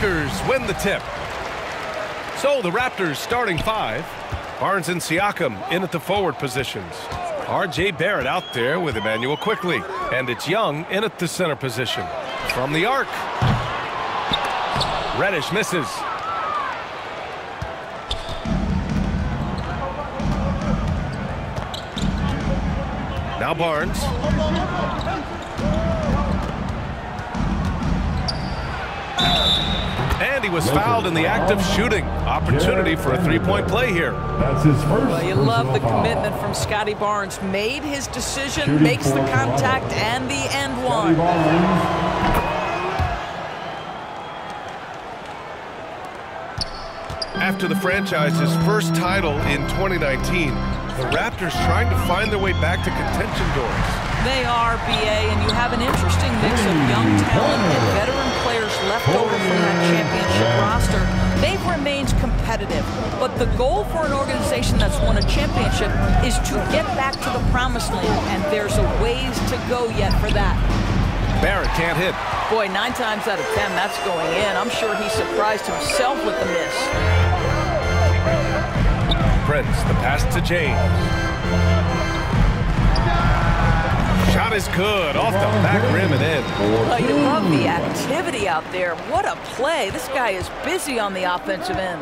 Lakers win the tip. So the Raptors starting five. Barnes and Siakam in at the forward positions. R.J. Barrett out there with Immanuel Quickley. And it's Young in at the center position. From the arc. Reddish misses. Now Barnes. And he was fouled in the act of shooting. Opportunity for a three-point play here. That's his first. Well, you love the commitment from Scottie Barnes. Made his decision, makes the contact, and the end one. After the franchise's first title in 2019, the Raptors trying to find their way back to contention doors. They are, BA, and you have an interesting mix of young talent and veteran players left over from that championship roster. They've remained competitive, but the goal for an organization that's won a championship is to get back to the promised land, and there's a ways to go yet for that. Barrett can't hit. Boy, nine times out of ten, that's going in. I'm sure he surprised himself with the miss. Prince, the pass to James. Shot is good, off the back rim and in. Well, you love the activity out there. What a play. This guy is busy on the offensive end.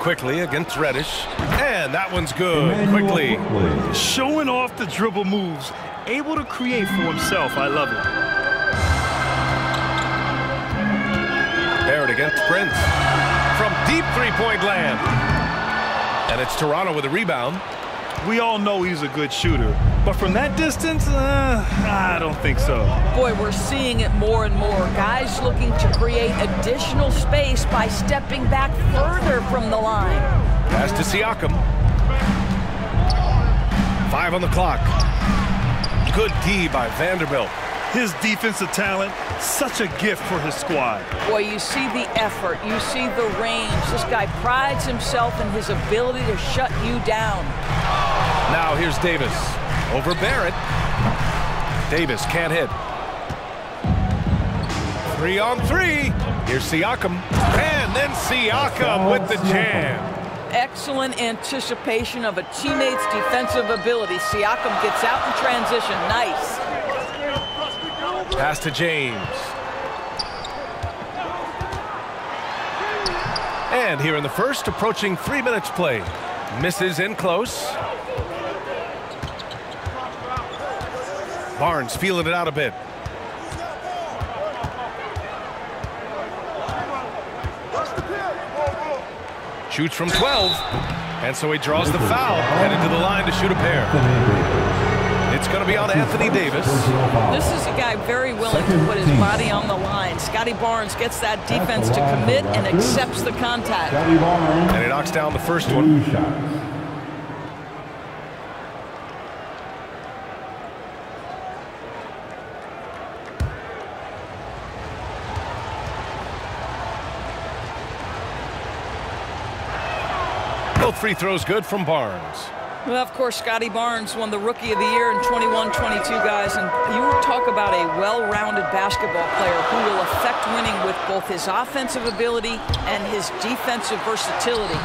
Quickley against Reddish. And that one's good. Quickley. Showing off the dribble moves. Able to create for himself. I love it. Barrett against Prince. From deep three-point land. And it's Toronto with a rebound. We all know he's a good shooter. But from that distance, uh, I don't think so. Boy, we're seeing it more and more. Guys looking to create additional space by stepping back further from the line. Pass to Siakam. Five on the clock. Good D by Vanderbilt. His defensive talent, such a gift for his squad. Boy, you see the effort, you see the range. This guy prides himself in his ability to shut you down. Now here's Davis. Over Barrett. Davis can't hit. Three on three. Here's Siakam. And then Siakam with the jam. Excellent anticipation of a teammate's defensive ability. Siakam gets out in transition. Nice. Pass to James. And here in the first, approaching three minutes play. Misses in close. Barnes feeling it out a bit. Shoots from 12. And so he draws the foul. Headed to the line to shoot a pair. It's going to be on Anthony Davis. This is a guy very willing to put his body on the line. Scottie Barnes gets that defense to commit and accepts the contact. And he knocks down the first one. Both free throws good from Barnes. Well, of course, Scottie Barnes won the Rookie of the Year in 21-22, guys. And you talk about a well-rounded basketball player who will affect winning with both his offensive ability and his defensive versatility.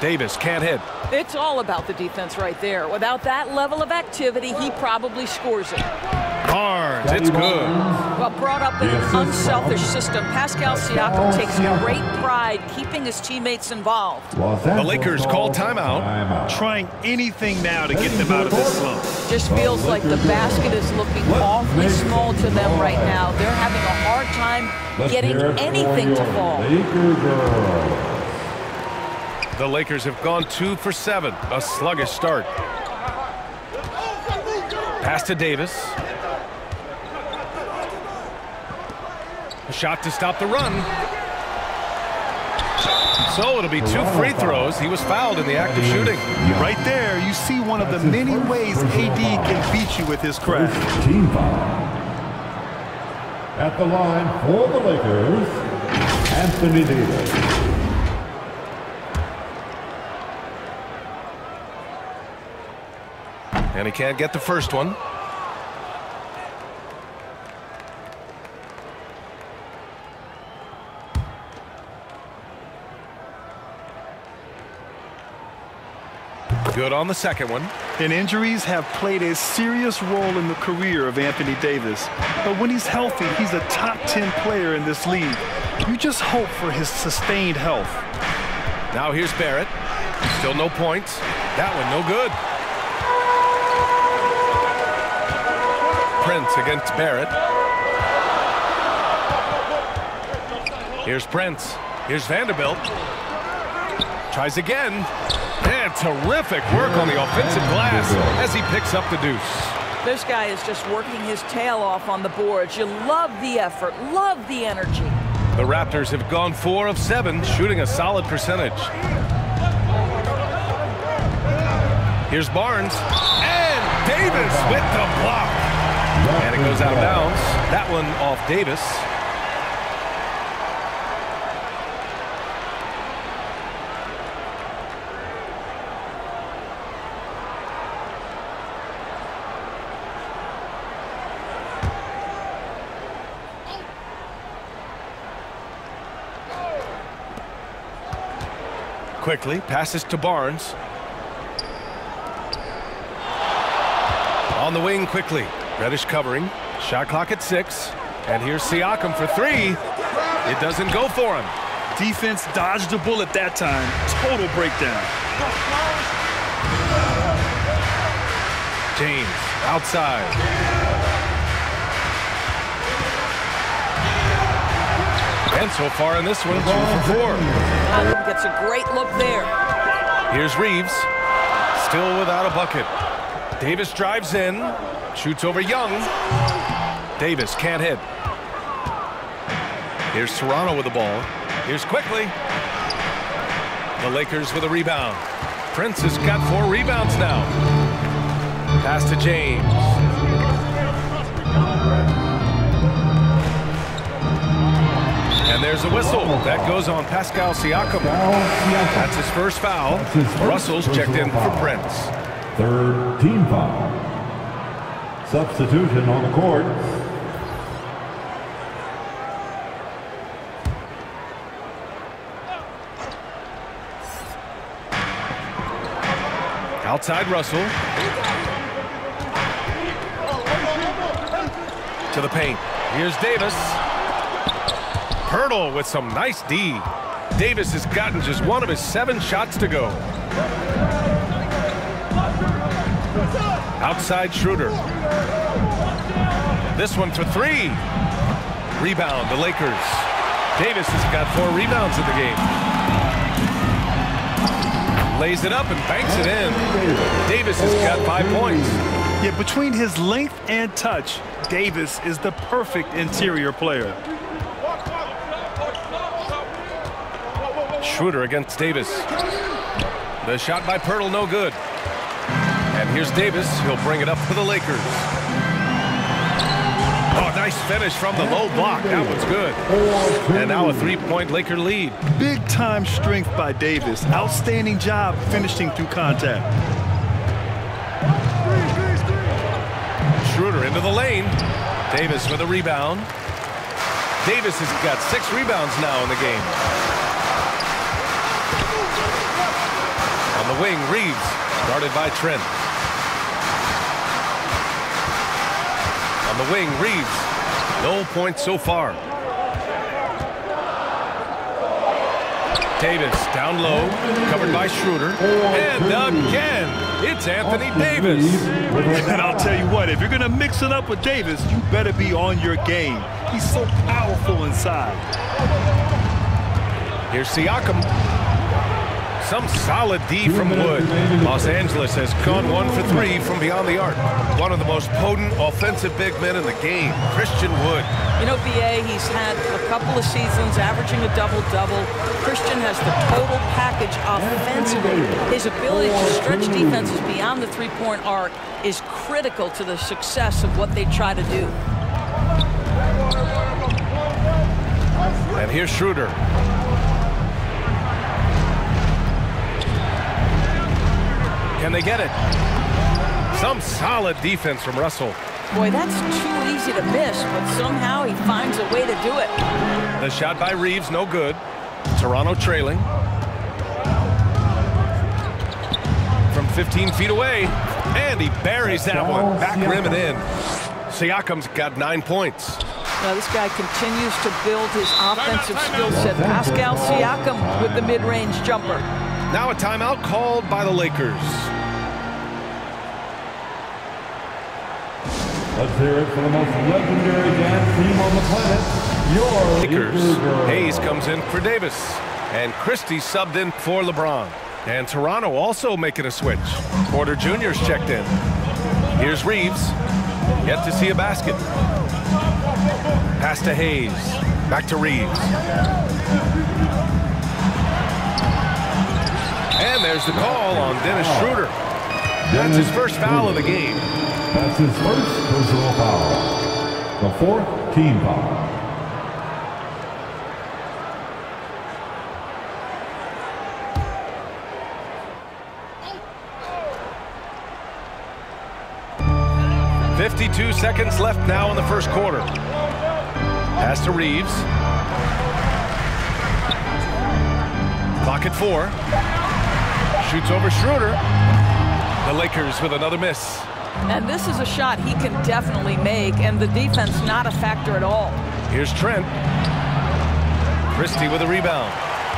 Davis can't hit. It's all about the defense right there. Without that level of activity, he probably scores it. Barnes, it's good. Well, brought up in an unselfish system, Pascal Siakam takes great pride keeping his teammates involved. The Lakers call timeout. Trying anything now to get them out of this slump. Just feels like the basket is looking awfully small to them right now. They're having a hard time getting anything to fall. The Lakers have gone two for seven. A sluggish start. Pass to Davis. A shot to stop the run. So it'll be two free throws. He was fouled in the act of shooting. Right there, you see one of the many ways AD can beat you with his craft. Team foul. At the line for the Lakers, Anthony Davis. And he can't get the first one. Good on the second one. And injuries have played a serious role in the career of Anthony Davis. But when he's healthy, he's a top 10 player in this league. You just hope for his sustained health. Now here's Barrett. Still no points. That one no good. Prince against Barrett. Here's Prince. Here's Vanderbilt. Tries again. Terrific work on the offensive glass as he picks up the deuce. This guy is just working his tail off on the boards. You love the effort, love the energy. The Raptors have gone four of seven, shooting a solid percentage. Here's Barnes. And Davis with the block. And it goes out of bounds. That one off Davis. Quickley passes to Barnes. On the wing quickly. Reddish covering. Shot clock at six. And here's Siakam for three. It doesn't go for him. Defense dodged a bullet that time. Total breakdown. James outside. And so far in this one, two for four. Malcolm gets a great look there. Here's Reaves. Still without a bucket. Davis drives in. Shoots over Young. Davis can't hit. Here's Toronto with the ball. Here's Quickley. The Lakers with a rebound. Prince has got four rebounds now. Pass to James. And there's a whistle. That goes on Pascal Siakam. That's his first foul. his first Russell's checked in for foul. Prince. Third team foul. Substitution on the court. Outside Russell. To the paint. Here's Davis. Poeltl with some nice D. Davis has gotten just one of his seven shots to go. Outside Schroeder. This one for three. Rebound, the Lakers. Davis has got four rebounds in the game. Lays it up and banks it in. Davis has got five points. Yet between his length and touch, Davis is the perfect interior player. Schroeder against Davis. The shot by Poeltl, no good. And here's Davis. He'll bring it up for the Lakers. Oh, nice finish from the low block. That one's good. And now a three-point Laker lead. Big time strength by Davis. Outstanding job finishing through contact. Schroeder into the lane. Davis with a rebound. Davis has got six rebounds now in the game. On the wing, Reaves, guarded by Trent. On the wing, Reaves. No points so far. Davis down low, covered by Schroeder. And again, it's Anthony Davis. And I'll tell you what, if you're going to mix it up with Davis, you better be on your game. He's so powerful inside. Here's Siakam. Some solid D from Wood. Los Angeles has gone one for three from beyond the arc. One of the most potent offensive big men in the game, Christian Wood. You know, BA, he's had a couple of seasons averaging a double-double. Christian has the total package offensively. His ability to stretch defenses beyond the three-point arc is critical to the success of what they try to do. And here's Schroeder. Can they get it? Some solid defense from Russell. Boy, that's too easy to miss, but somehow he finds a way to do it. The shot by Reaves, no good. Toronto trailing. From 15 feet away. And he buries that one. Back rim and in. Siakam's got nine points. Now this guy continues to build his offensive skill set. Pascal Siakam with the mid-range jumper. Now a timeout called by the Lakers. Let's hear it for the most legendary dance team on the planet, your Lakers. Hayes comes in for Davis. And Christie subbed in for LeBron. And Toronto also making a switch. Porter Jr.'s checked in. Here's Reaves, Yet to see a basket. Pass to Hayes. Back to Reaves. And there's the call on Dennis Schroeder. That's his first foul of the game. That's his first personal foul. The fourth team foul. Fifty-two seconds left now in the first quarter. Pass to Reaves. Clock at four. Shoots over Schroeder. The Lakers with another miss. And this is a shot he can definitely make, and the defense not a factor at all. Here's Trent. Christie with a rebound.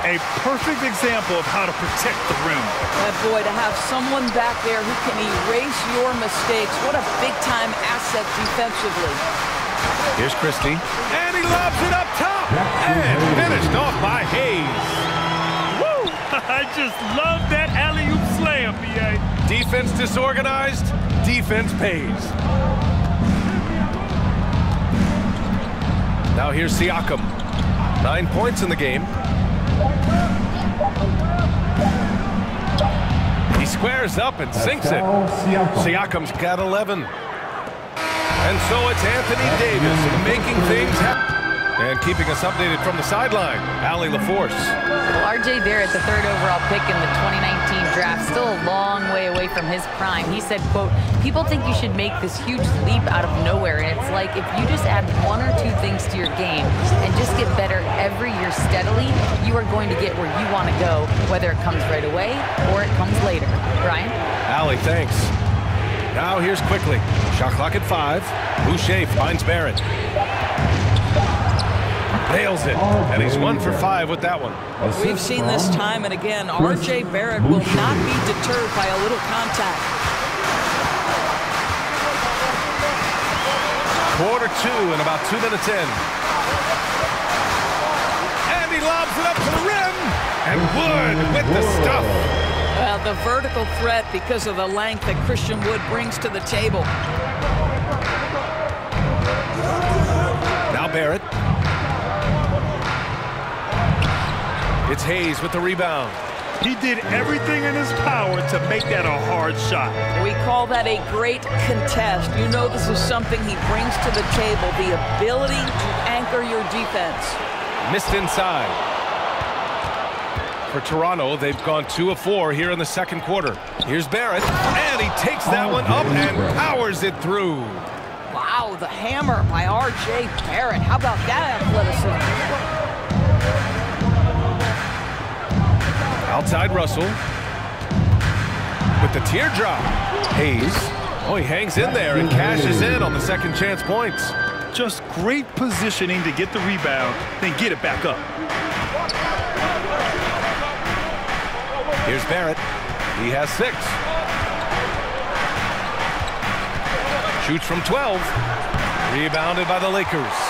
A perfect example of how to protect the rim. That boy, to have someone back there who can erase your mistakes, what a big-time asset defensively. Here's Christie. And he lobs it up top. And finished off by Hayes. Woo! I just love that alley-oop slam, B.A. Defense disorganized, defense pays. Now here's Siakam. Nine points in the game. He squares up and sinks it. Siakam's got 11. And so it's Anthony Davis making things happen. And keeping us updated from the sideline, Allie LaForce. Well, R.J. Barrett, the third overall pick in the 2019 draft, still a long way away from his prime. He said, quote, people think you should make this huge leap out of nowhere. And it's like if you just add one or two things to your game and just get better every year steadily, you are going to get where you want to go, whether it comes right away or it comes later. Brian? Allie, thanks. Now here's Quickley. Shot clock at five. Boucher finds Barrett. Nails it. And he's one for five with that one. We've seen this time and again. R.J. Barrett will not be deterred by a little contact. Quarter two and about two minutes in. And he lobs it up to the rim. And Wood with the stuff. Well, the vertical threat because of the length that Christian Wood brings to the table. Now Barrett. It's Hayes with the rebound. He did everything in his power to make that a hard shot. We call that a great contest. You know this is something he brings to the table, the ability to anchor your defense. Missed inside. For Toronto, they've gone two of four here in the second quarter. Here's Barrett, and he takes that oh, one up and powers it through. Wow, the hammer by R.J. Barrett. How about that athleticism? Outside Russell. With the teardrop. Hayes. Oh, he hangs in there and cashes in on the second chance points. Just great positioning to get the rebound, then get it back up. Here's Barrett. He has six. Shoots from 12. Rebounded by the Lakers.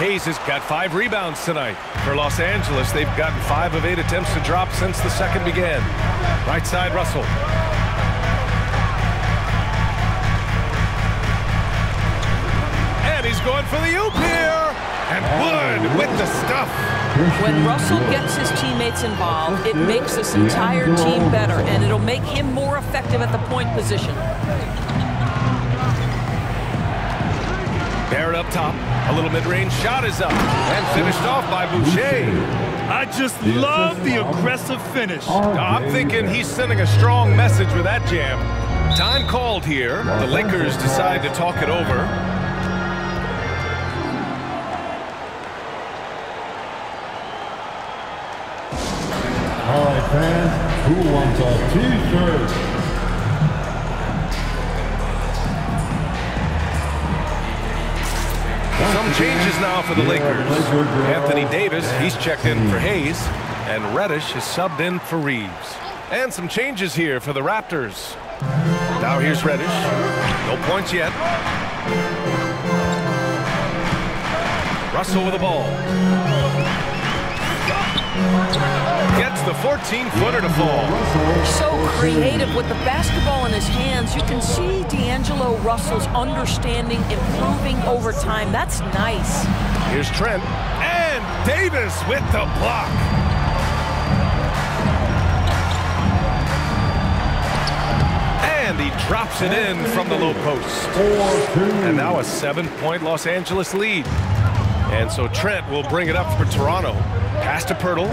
Hayes has got five rebounds tonight. For Los Angeles, they've gotten five of eight attempts to drop since the second began. Right side, Russell. And he's going for the oop here. And Wood with the stuff. When Russell gets his teammates involved, it makes this entire team better, and it'll make him more effective at the point position. Barrett up top. A little mid-range shot is up. And finished off by Boucher. I just love the aggressive finish. Oh, I'm thinking he's sending a strong message with that jam. Time called here. The Lakers decide to talk it over. All right, fans, who wants a t-shirt? Changes now for the Lakers. Anthony Davis, he's checked in for Hayes, and Reddish is subbed in for Reaves. And some changes here for the Raptors. Now here's Reddish. No points yet. Russell with the ball. Gets the 14-footer to fall. So creative with the basketball in his hands. You can see D'Angelo Russell's understanding improving over time. That's nice. Here's Trent. And Davis with the block. And he drops it in from the low post. And now a seven-point Los Angeles lead. And so Trent will bring it up for Toronto. Pass to Poeltl.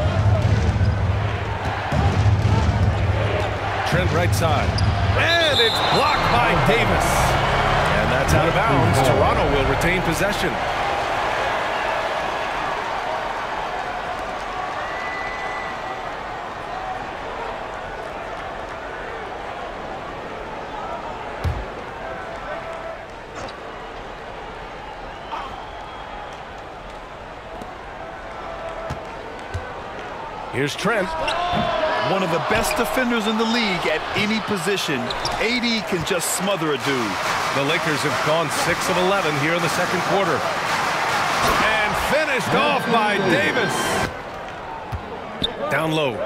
Trent right side. And it's blocked by Davis. And that's out of bounds. Toronto will retain possession. Here's Trent. One of the best defenders in the league at any position. AD can just smother a dude. The Lakers have gone 6 of 11 here in the second quarter. And finished off by Davis. Down low.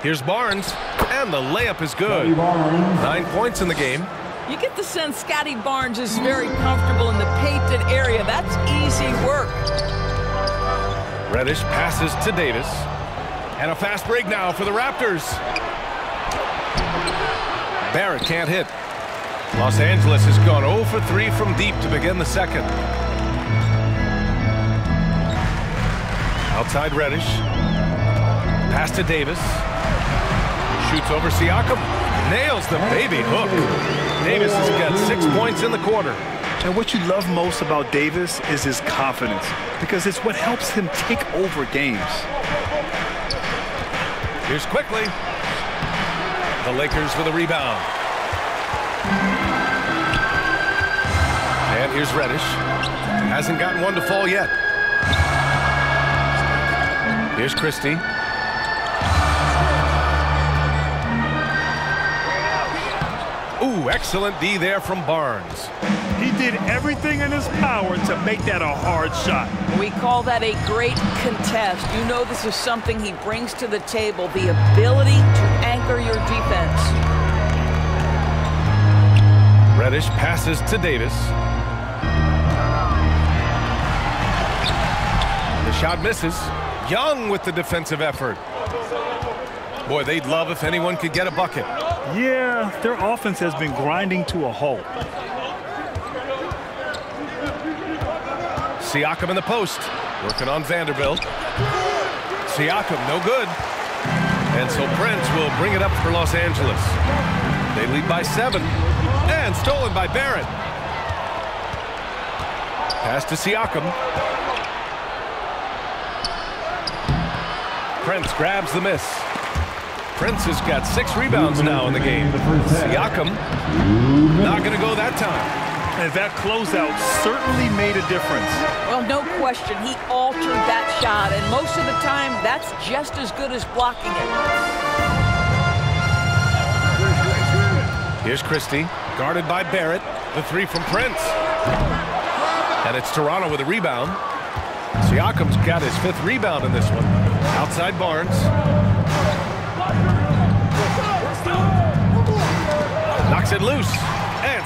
Here's Barnes. And the layup is good. Nine points in the game. You get the sense Scottie Barnes is very comfortable in the painted area. That's easy work. Reddish passes to Davis. And a fast break now for the Raptors. Barrett can't hit. Los Angeles has gone 0 for 3 from deep to begin the second. Outside Reddish. Pass to Davis. Shoots over Siakam. Nails the baby hook. Davis has got six points in the quarter. And what you love most about Davis is his confidence because it's what helps him take over games. Here's Quickley. The Lakers with a rebound. And here's Reddish. Hasn't gotten one to fall yet. Here's Christie. Ooh, excellent D there from Barnes. He did everything in his power to make that a hard shot. We call that a great contest. You know this is something he brings to the table, the ability to anchor your defense. Reddish passes to Davis. The shot misses. Young with the defensive effort. Boy, they'd love if anyone could get a bucket. Yeah, their offense has been grinding to a halt. Siakam in the post, working on Vanderbilt. Siakam, no good. And so Prince will bring it up for Los Angeles. They lead by seven. And stolen by Barrett. Pass to Siakam. Prince grabs the miss. Prince has got six rebounds now in the game. Siakam not going to go that time. And that closeout certainly made a difference. Well, no question, he altered that shot, and most of the time, that's just as good as blocking it. Here's Christie, guarded by Barrett. The three from Prince. And it's Toronto with a rebound. Siakam's got his fifth rebound in this one. Outside Barnes. Knocks it loose.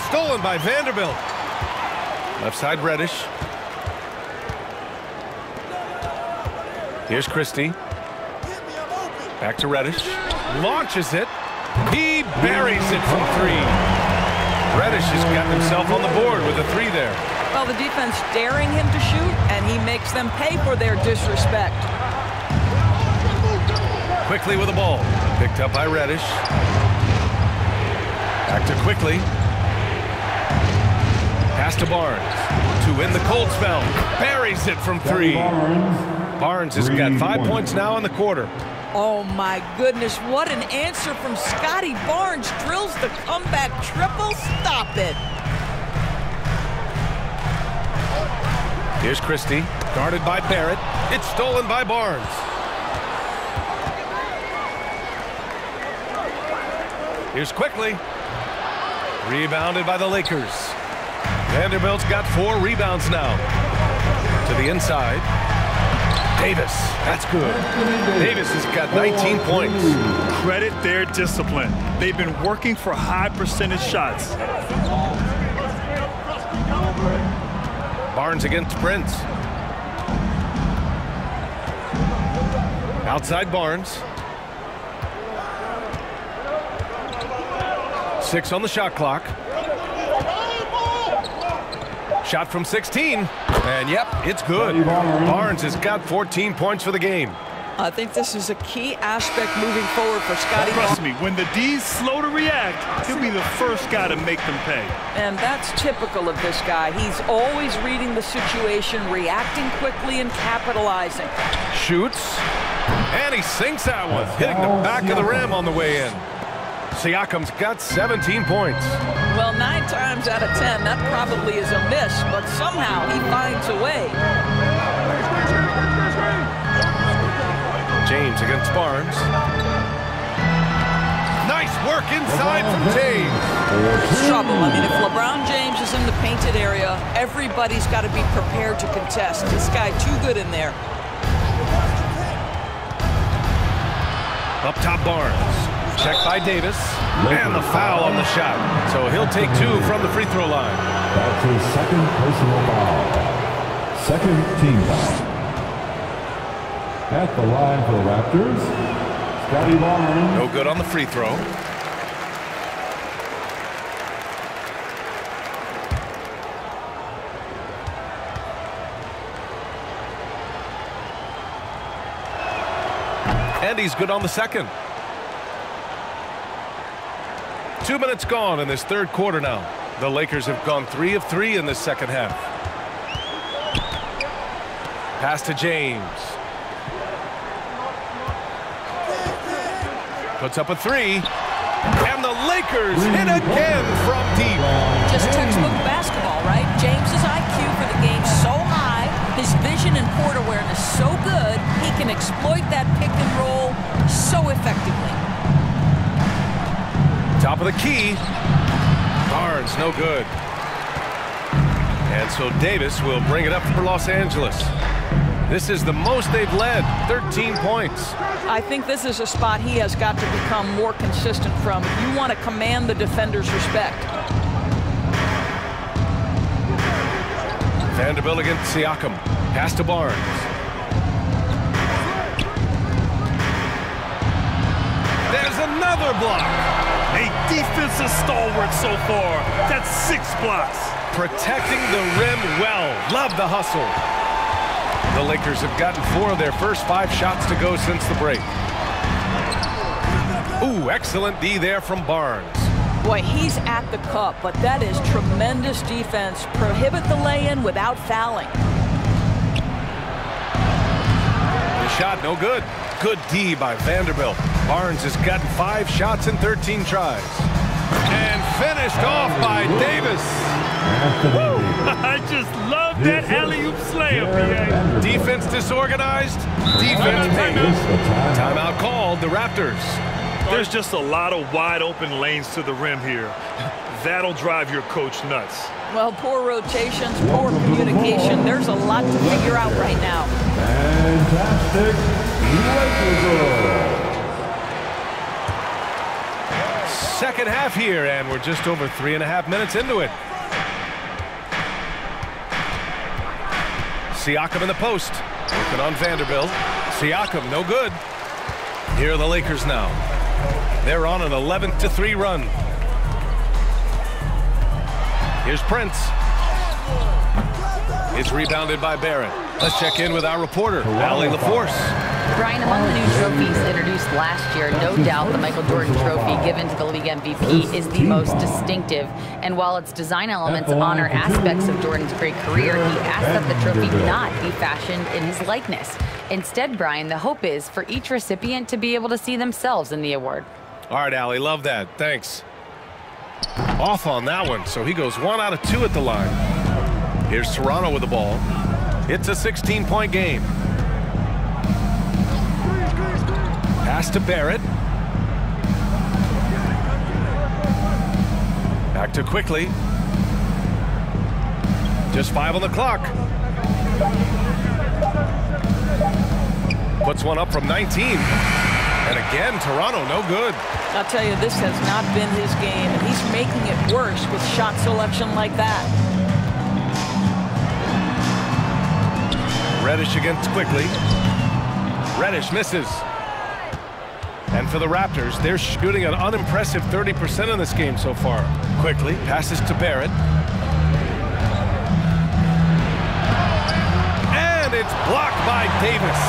Stolen by Vanderbilt. Left side Reddish. Here's Christie. Back to Reddish. Launches it. He buries it from three. Reddish has got himself on the board with a three there. Well, the defense daring him to shoot, and he makes them pay for their disrespect. Quickley with the ball. Picked up by Reddish. Back to Quickley. Pass to Barnes. To win the cold spell. Buries it from three. Barnes has got five points now in the quarter. Oh my goodness, what an answer from Scottie Barnes. Drills the comeback triple. Stop it. Here's Christie, guarded by Barrett. It's stolen by Barnes. Here's Quickley. Rebounded by the Lakers. Vanderbilt's got four rebounds now. To the inside. Davis. That's good. Davis has got 19 points. Credit their discipline. They've been working for high percentage shots. Barnes against Prince. Outside Barnes. Six on the shot clock. Shot from 16. And yep, it's good. Barnes has got 14 points for the game. I think this is a key aspect moving forward for Scottie Trust me, when the D's slow to react, he'll be the first guy to make them pay. And that's typical of this guy. He's always reading the situation, reacting quickly, and capitalizing. Shoots. And he sinks that one, hitting the back of the rim on the way in. Siakam's got 17 points. Well, nine times out of ten, that probably is a miss, but somehow he finds a way. James against Barnes. Nice work inside from James. Trouble. I mean, if LeBron James is in the painted area, everybody's got to be prepared to contest. This guy too good in there. Up top Barnes. Checked by Davis. And the foul on the shot. So he'll take two from the free throw line. That's his second personal foul. Second team foul. At the line for the Raptors, Scottie Barnes. No good on the free throw. And he's good on the second. Two minutes gone in this third quarter now. The Lakers have gone three of three in the second half. Pass to James. Puts up a three. And the Lakers hit again from deep. Just textbook basketball, right? James's IQ for the game so high, his vision and court awareness so good, he can exploit that pick and roll so effectively. Top of the key. Barnes, no good. And so Davis will bring it up for Los Angeles. This is the most they've led, 13 points. I think this is a spot he has got to become more consistent from. You want to command the defender's respect. Vanderbilt against Siakam. Pass to Barnes. There's another block. A defensive stalwart so far. That's six blocks. Protecting the rim well. Love the hustle. The Lakers have gotten four of their first five shots to go since the break. Ooh, excellent D there from Barnes. Boy, he's at the cup, but that is tremendous defense. Prohibit the lay-in without fouling. The shot no good. Good D by Vanderbilt. Barnes has gotten five shots in 13 tries. And finished off by Davis. I just love that alley-oop slam, BA. Defense disorganized. Defense paid. Timeout called. The Raptors. There's just a lot of wide open lanes to the rim here. That'll drive your coach nuts. Well, poor rotations, poor communication. There's a lot to figure out right now. Fantastic. Second half here, and we're just over three and a half minutes into it. Siakam in the post. Working on Vanderbilt. Siakam, no good. Here are the Lakers now. They're on an 11 to 3 run. Here's Prince. It's rebounded by Barrett. Let's check in with our reporter, Allie LaForce. Brian, among the new trophies introduced last year, no doubt the Michael Jordan Trophy given to the league MVP is the most distinctive. And while its design elements honor aspects of Jordan's great career, he asked that the trophy not be fashioned in his likeness. Instead, Brian, the hope is for each recipient to be able to see themselves in the award. All right, Allie, love that. Thanks. Off on that one, so he goes one out of two at the line. Here's Toronto with the ball. It's a 16-point game. Pass to Barrett. Back to Quickley. Just five on the clock. Puts one up from 19. And again, Toronto, no good. I'll tell you, this has not been his game, and he's making it worse with shot selection like that. Reddish against Quickley. Reddish misses. And for the Raptors, they're shooting an unimpressive 30% in this game so far. Quickley passes to Barrett. And it's blocked by Davis.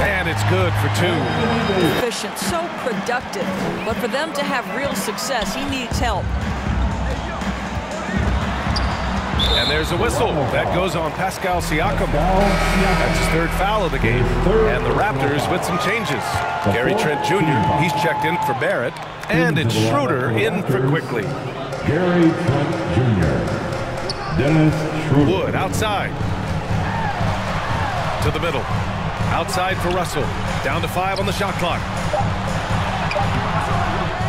And it's good for two. Efficient, so productive. But for them to have real success, he needs help. And there's a whistle. That goes on Pascal Siakam. That's his third foul of the game. And the Raptors with some changes. Gary Trent Jr., he's checked in for Barrett. And it's Schroeder in for Quickley. Gary Trent Jr. Dennis Schroeder. Wood outside. To the middle. Outside for Russell. Down to five on the shot clock.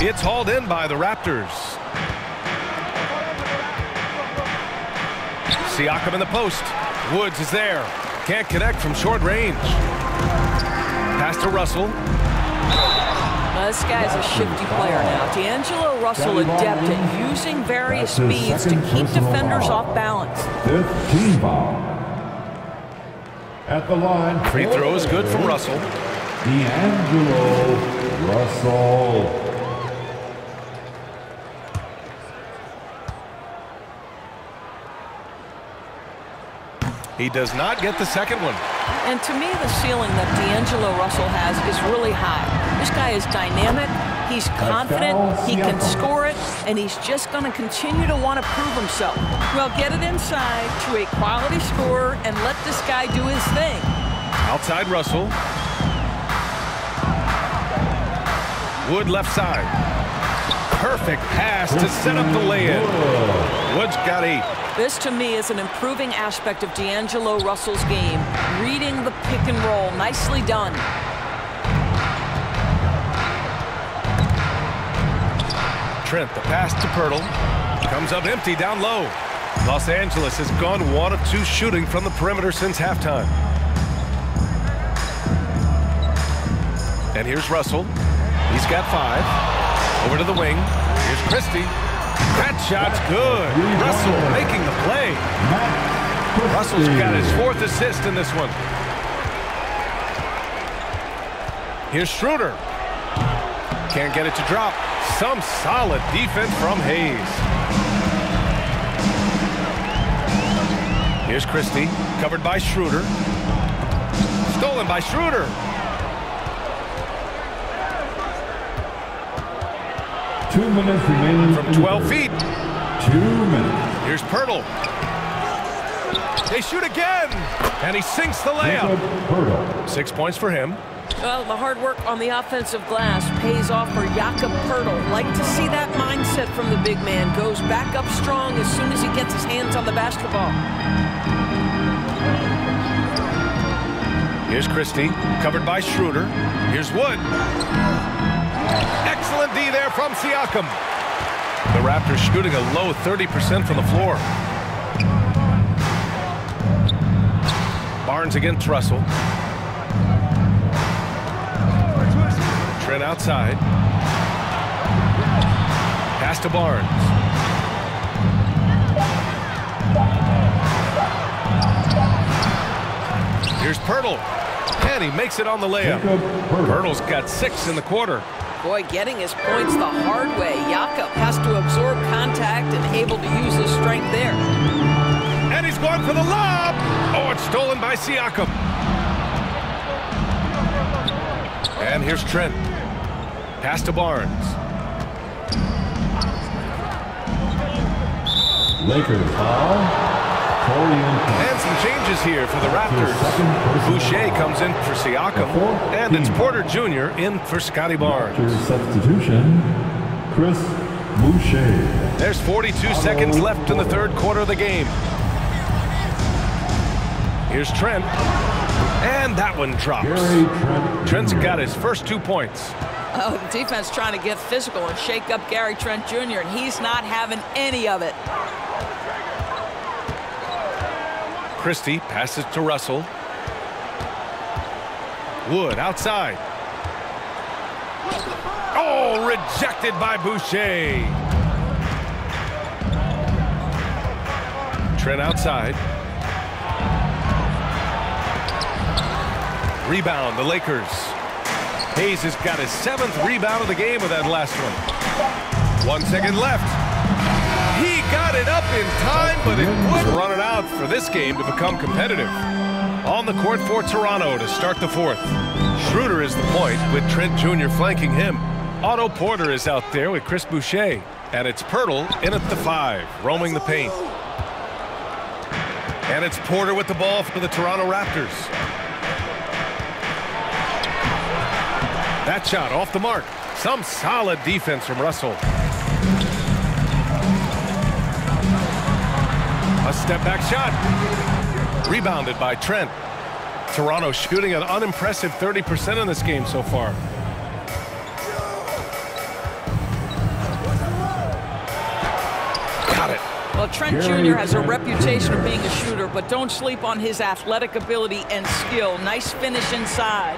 It's hauled in by the Raptors. Siakam in the post. Woods is there. Can't connect from short range. Pass to Russell. Now, this guy's a shifty player now. D'Angelo Russell adept at using various That's his speeds to keep defenders foul. off balance. Fifth team foul. At the line. Free throw is good from Russell. D'Angelo Russell. He does not get the second one. And to me, the ceiling that D'Angelo Russell has is really high. This guy is dynamic, he's confident, he can score it, and he's just going to continue to want to prove himself. Well, get it inside to a quality scorer and let this guy do his thing. Outside Russell. Wood left side. Perfect pass to set up the lay-in. Wood's got eight. This, to me, is an improving aspect of D'Angelo Russell's game. Reading the pick and roll. Nicely done. Trent, the pass to Poeltl. Comes up empty down low. Los Angeles has gone one of two shooting from the perimeter since halftime. And here's Russell. He's got five. Over to the wing. Here's Christie. That shot's good. Russell making the play. Russell's got his fourth assist in this one. Here's Schroeder. Can't get it to drop. Some solid defense from Hayes. Here's Christie, covered by Schroeder. Stolen by Schroeder. Two minutes remaining From 12 feet. Two minutes. Here's Poeltl. They shoot again, and he sinks the layup. Poeltl. Six points for him. Well, the hard work on the offensive glass pays off for Jakob Poeltl. Like to see that mindset from the big man. Goes back up strong as soon as he gets his hands on the basketball. Here's Christie, covered by Schroeder. Here's Wood. Excellent D there from Siakam. The Raptors shooting a low 30% from the floor. Barnes against Russell. Trent outside. Pass to Barnes. Here's Poeltl. And he makes it on the layup. Poeltl's got six in the quarter. Boy, getting his points the hard way. Jakob has to absorb contact and able to use his strength there. And he's going for the lob. Oh, it's stolen by Siakam. And here's Trent. Pass to Barnes. Lakers foul. Taurean Prince. And some changes here for the Raptors. Boucher comes in for Siakam. And it's Porter Jr. in for Scottie Barnes. Substitution, Chris Boucher. There's 42 seconds left in the third quarter of the game. Here's Trent. And that one drops. Trent's got his first two points. Oh, defense trying to get physical and shake up Gary Trent Jr., and he's not having any of it. Christie passes to Russell. Wood outside. Oh, rejected by Boucher. Trent outside. Rebound, the Lakers. Hayes has got his seventh rebound of the game with that last one. One second left. He got it up in time, but it would run it out for this game to become competitive. On the court for Toronto to start the fourth. Schroeder is the point with Trent Jr. flanking him. Otto Porter is out there with Chris Boucher. And it's Poeltl in at the five, roaming the paint. And it's Porter with the ball for the Toronto Raptors. That shot off the mark. Some solid defense from Russell. Step back shot. Rebounded by Trent. Toronto shooting an unimpressive 30% in this game so far. Got it. Well, Trent Jr. has a reputation of being a shooter, but don't sleep on his athletic ability and skill. Nice finish inside.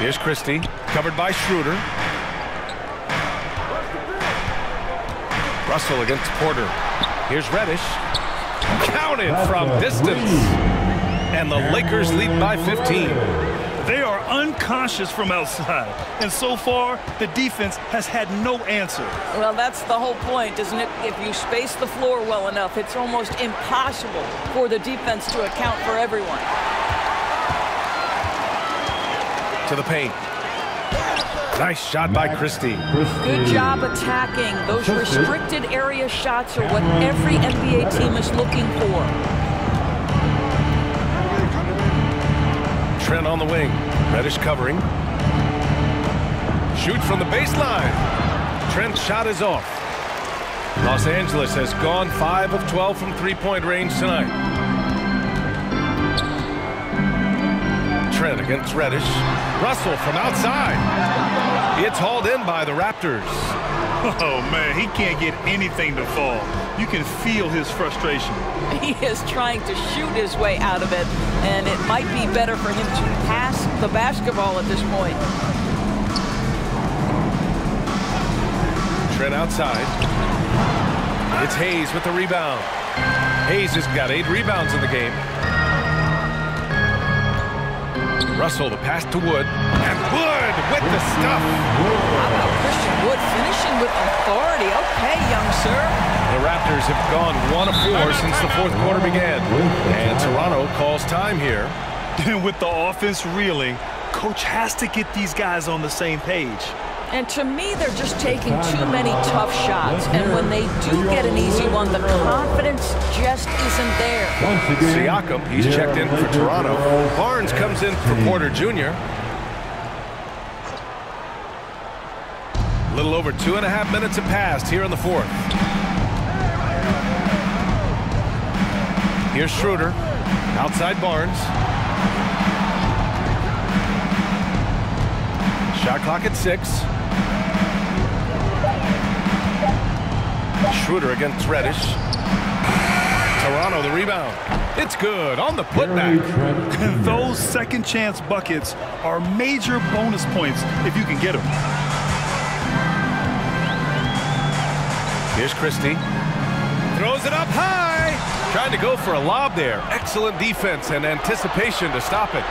Here's Christie, covered by Schroeder. Russell against Porter. Here's Reddish. Counted from distance. And the Lakers lead by 15. They are unconscious from outside. And so far, the defense has had no answer. Well, that's the whole point, isn't it? If you space the floor well enough, it's almost impossible for the defense to account for everyone. To the paint. Nice shot by Christie. Good job attacking. Those restricted area shots are what every NBA team is looking for. Trent on the wing. Reddish covering. Shoot from the baseline. Trent's shot is off. Los Angeles has gone 5 of 12 from three-point range tonight. Trent against Reddish. Russell from outside. It's hauled in by the Raptors. Oh, man, he can't get anything to fall. You can feel his frustration. He is trying to shoot his way out of it, and it might be better for him to pass the basketball at this point. Trent outside. It's Hayes with the rebound. Hayes has got eight rebounds in the game. Russell, the pass to Wood. And Wood with the stuff. How about Christian Wood finishing with authority? Okay, young sir. The Raptors have gone one of four since the fourth quarter began. And Toronto calls time here. With the offense reeling, coach has to get these guys on the same page. And to me, they're just taking too many tough shots. And when they do get an easy one, the confidence just isn't there. Siakam, he's checked in for Toronto. Barnes comes in for Porter Jr. A little over two and a half minutes have passed here in the fourth. Here's Schroeder. Outside Barnes. Shot clock at six. Schroeder against Reddish. Toronto the rebound. It's good on the putback. Those second chance buckets are major bonus points if you can get them. Here's Christie. Throws it up high. Trying to go for a lob there. Excellent defense and anticipation to stop it.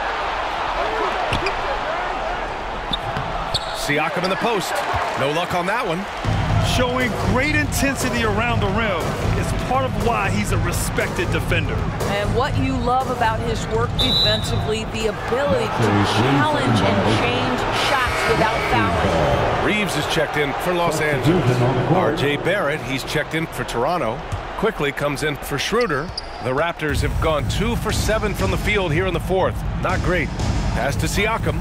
Siakam in the post. No luck on that one. Showing great intensity around the rim is part of why he's a respected defender. And what you love about his work defensively, the ability to challenge and change shots without fouling. Reaves is checked in for Los Angeles. R.J. Barrett, he's checked in for Toronto. Quickley comes in for Schroeder. The Raptors have gone two for seven from the field here in the fourth. Not great. Pass to Siakam.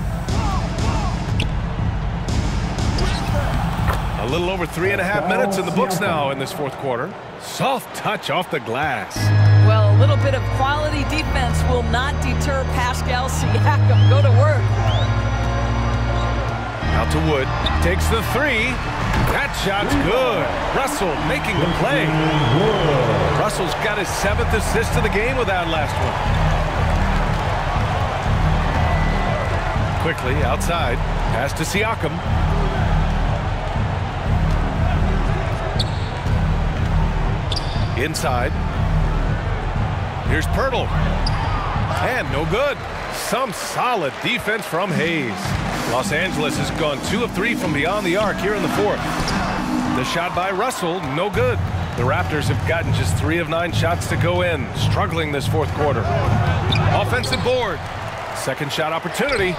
A little over three and a half minutes in the books now in this fourth quarter. Soft touch off the glass. Well, a little bit of quality defense will not deter Pascal Siakam. Go to work. Out to Wood. Takes the three. That shot's good. Russell making the play. Russell's got his seventh assist of the game with that last one. Quickley outside. Pass to Siakam. Inside. Here's Poeltl. And no good. Some solid defense from Hayes. Los Angeles has gone two of three from beyond the arc here in the fourth. The shot by Russell, no good. The Raptors have gotten just three of nine shots to go in, struggling this fourth quarter. Offensive board. Second shot opportunity.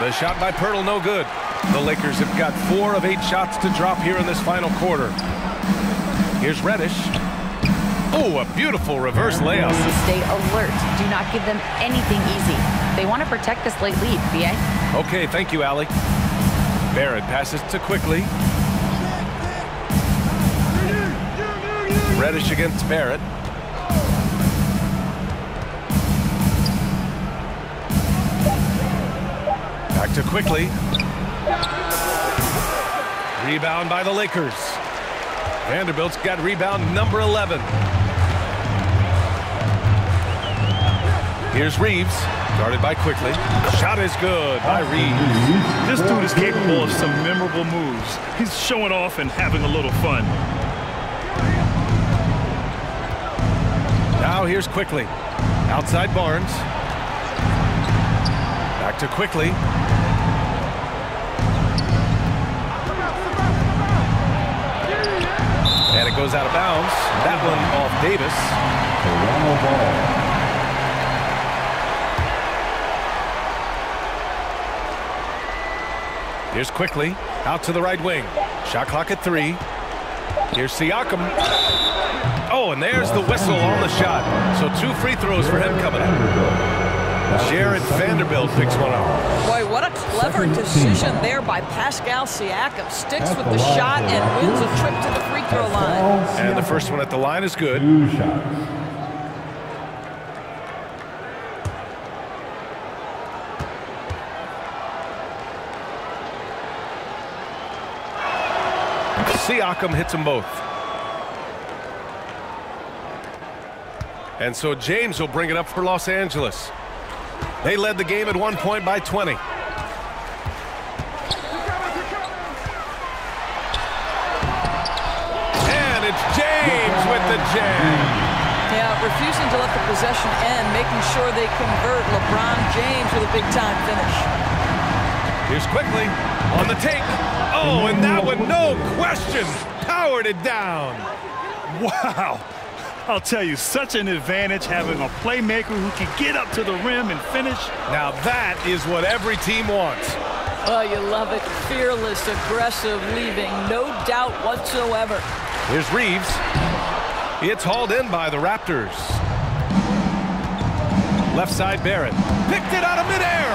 The shot by Poeltl, no good. The Lakers have got four of eight shots to drop here in this final quarter. Here's Reddish. Oh, a beautiful reverse layup. Stay alert. Do not give them anything easy. They want to protect this late lead, BA. Okay, thank you, Allie. Barrett passes to Quickley. Reddish against Barrett. Back to Quickley. Rebound by the Lakers. Vanderbilt's got rebound number 11. Here's Reaves, guarded by Quickley. Shot is good by Reaves. This dude is capable of some memorable moves. He's showing off and having a little fun. Now here's Quickley. Outside Barnes. Back to Quickley. And it goes out of bounds. That one off Davis. Ball. Here's Quickley. Out to the right wing. Shot clock at three. Here's Siakam. Oh, and there's the whistle on the shot. So two free throws for him coming up. Jared Vanderbilt picks one up. Boy, what a clever decision there by Pascal Siakam. Sticks with the shot and wins a trip to the free throw line. And the first one at the line is good. Siakam hits them both. And so James will bring it up for Los Angeles. They led the game at one point by 20. And it's James with the jam. Yeah, refusing to let the possession end, making sure they convert LeBron James with a big-time finish. Here's Quickley on the take. Oh, and that one, no question, powered it down. Wow. I'll tell you, such an advantage having a playmaker who can get up to the rim and finish. Now that is what every team wants. Oh, you love it. Fearless, aggressive, leaving no doubt whatsoever. Here's Reaves. It's hauled in by the Raptors. Left side Barrett. Picked it out of midair.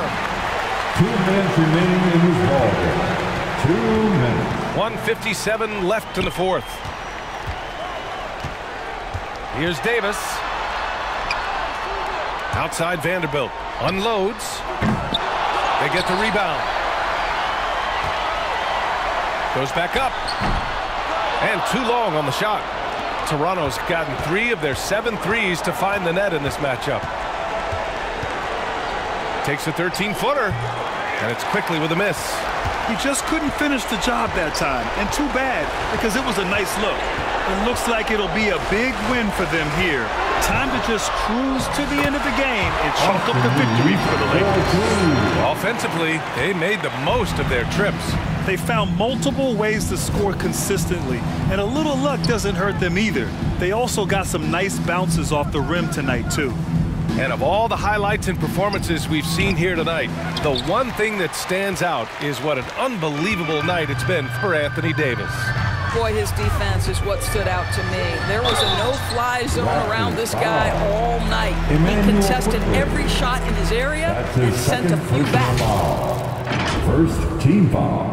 Two minutes remaining in this ball game. Two minutes. 157 left in the fourth. Here's Davis. Outside Vanderbilt. Unloads. They get the rebound. Goes back up. And too long on the shot. Toronto's gotten three of their seven threes to find the net in this matchup. Takes a 13-footer. And it's Quickley with a miss. He just couldn't finish the job that time. And too bad, because it was a nice look. It looks like it'll be a big win for them here. Time to just cruise to the end of the game and chalk up the victory for the Lakers. Offensively, they made the most of their trips. They found multiple ways to score consistently, and a little luck doesn't hurt them either. They also got some nice bounces off the rim tonight, too. And of all the highlights and performances we've seen here tonight, the one thing that stands out is what an unbelievable night it's been for Anthony Davis. Boy, his defense is what stood out to me. There was a no-fly zone around this guy all night. He contested every shot in his area That's and his sent a second few personal back. First team foul.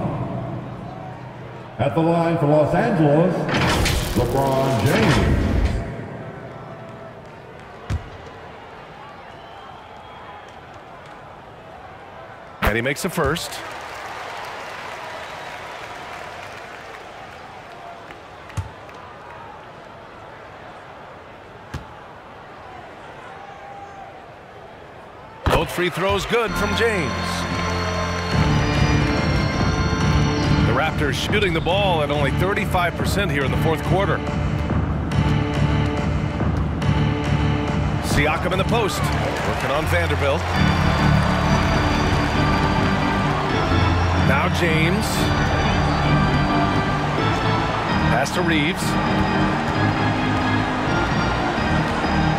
At the line for Los Angeles, LeBron James. And he makes the first. Both free throws good from James. The Raptors shooting the ball at only 35% here in the fourth quarter. Siakam in the post, working on Vanderbilt. Now James. Pass to Reaves.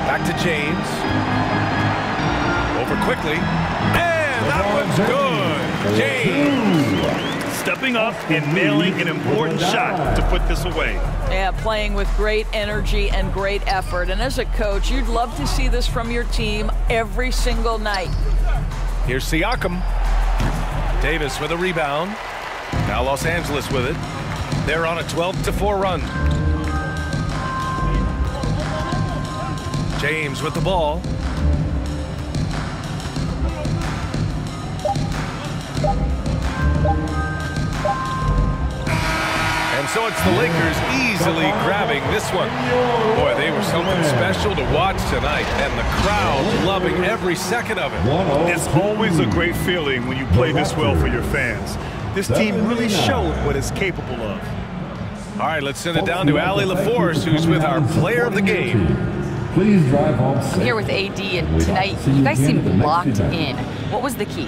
Back to James. Over Quickley. And that one's good. James. Stepping up and nailing an important shot to put this away. Yeah, playing with great energy and great effort. And as a coach, you'd love to see this from your team every single night. Here's Siakam. Davis with a rebound. Now Los Angeles with it. They're on a 12 to 4 run. James with the ball. And so it's the Lakers easily grabbing this one. Boy, they were something special to watch tonight, and the crowd loving every second of it. It's always a great feeling when you play this well for your fans. This team really showed what it's capable of. All right, let's send it down to Allie LaForce, who's with our player of the game. Please drive home safe. I'm here with AD, and tonight you guys seem locked in. What was the key?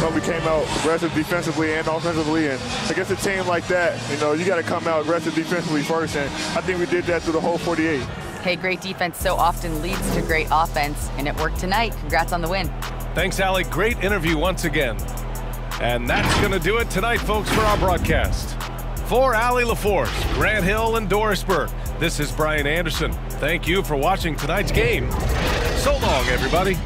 So we came out aggressive defensively and offensively, and against a team like that, you know, you got to come out aggressive defensively first, and I think we did that through the whole 48. Hey, great defense so often leads to great offense, and it worked tonight. Congrats on the win. Thanks, Allie. Great interview once again. And that's going to do it tonight, folks, for our broadcast. For Allie LaForce, Grant Hill, and Doris Burke, this is Brian Anderson. Thank you for watching tonight's game. So long, everybody.